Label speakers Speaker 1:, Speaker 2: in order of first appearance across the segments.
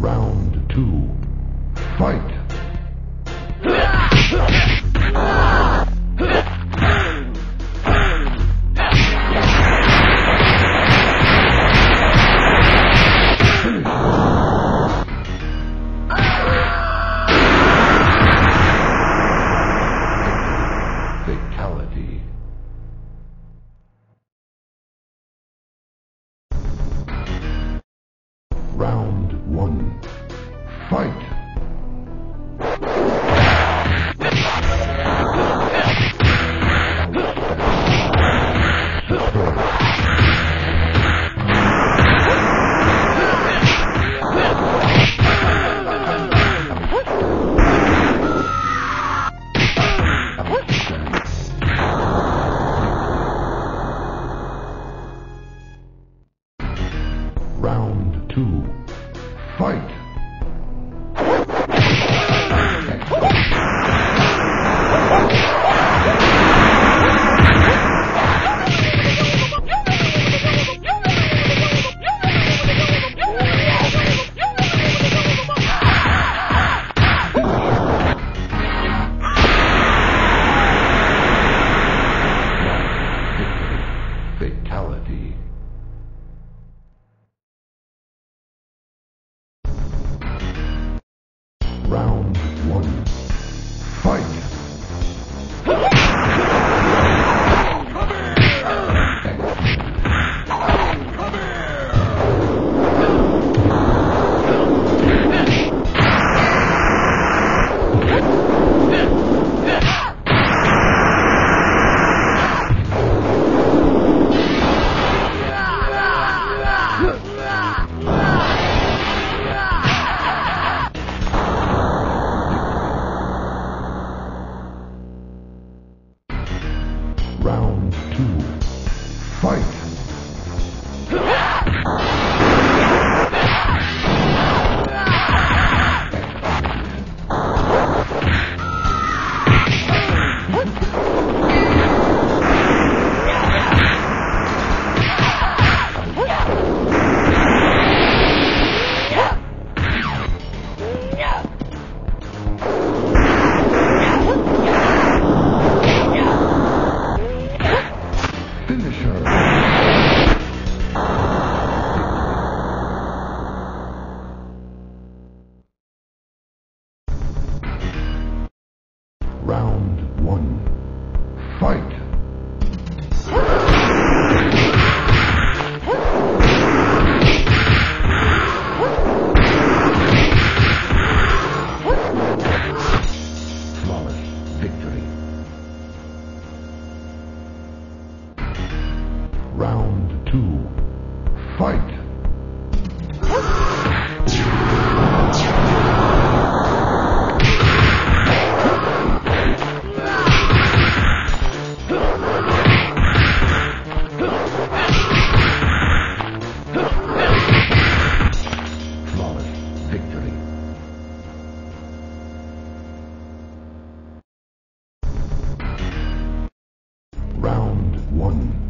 Speaker 1: Round two. Fight! One. Fight! Round two. Fight! One.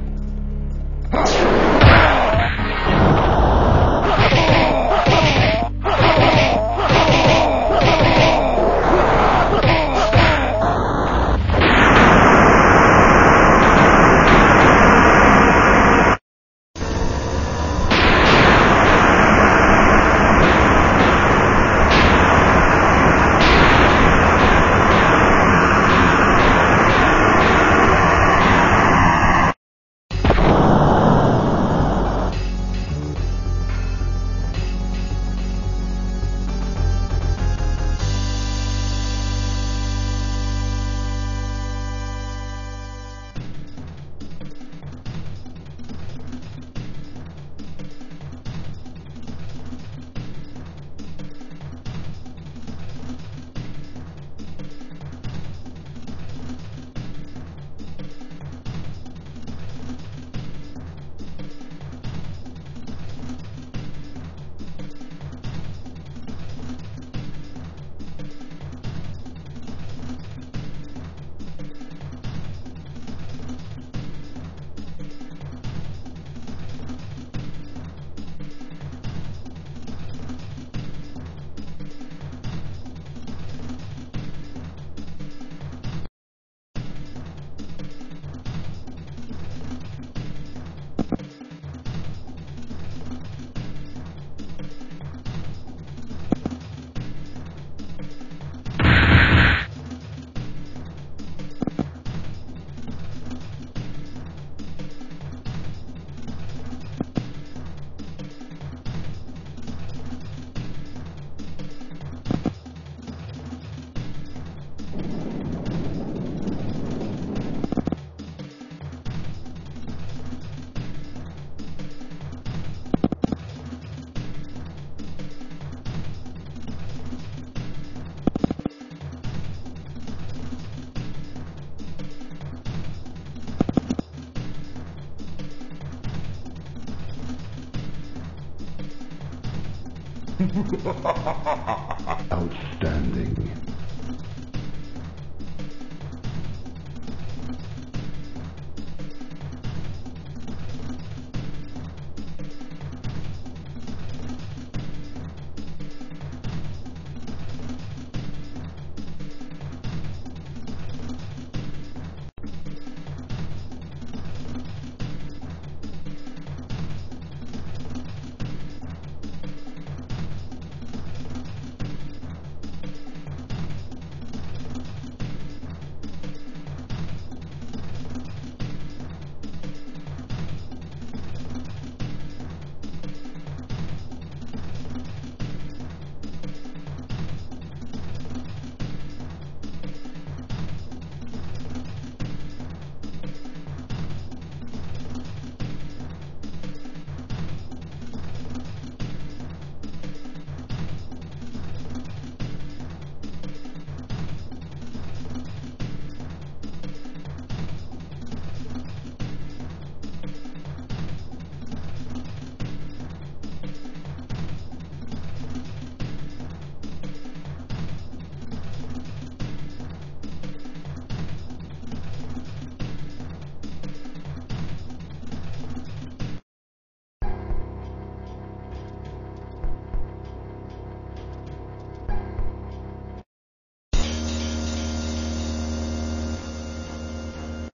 Speaker 1: Outstanding.